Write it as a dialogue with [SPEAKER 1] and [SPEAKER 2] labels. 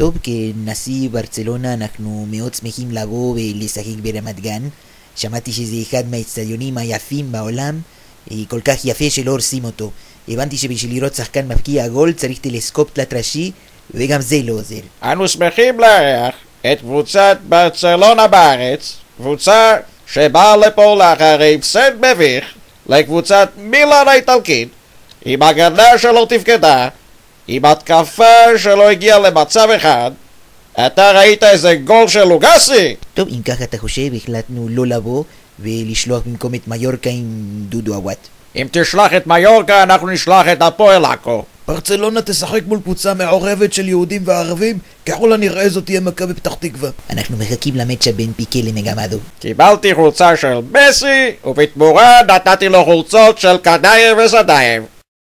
[SPEAKER 1] טוב, כנשיא ברצלונה אנחנו מאוד שמחים לבוא ולשחק ברמת גן. שמעתי שזה אחד מהאצטדיונים היפים בעולם, אה, כל כך יפה שלא הורסים אותו. הבנתי שבשביל לראות שחקן מבקיע גול צריך טלסקופ תלת-ראשי, וגם זה לא עוזר.
[SPEAKER 2] אנו שמחים לארח את קבוצת ברצלונה בארץ, קבוצה שבאה לפה לאחר הפסד מביך לקבוצת מילאן האיטלקית, עם הגנה שלא תפקדה, עם התקפה שלא הגיעה למצב אחד. אתה ראית איזה גול של לוגסי?
[SPEAKER 1] טוב, אם ככה אתה חושב, החלטנו לא לבוא ולשלוח במקום את מיורקה עם דודו עוואט.
[SPEAKER 2] אם תשלח את מיורקה, אנחנו נשלח את הפועל עכו.
[SPEAKER 3] ברצלונה תשחק מול קבוצה מעורבת של יהודים וערבים, ככל הנראה זאת תהיה מכבי פתח תקווה.
[SPEAKER 1] אנחנו מחכים למצ'ה בין פיקה למגמדו.
[SPEAKER 2] קיבלתי חולצה של מסי, ובתמורה נתתי לו חולצות של קנאייב וסדאייב.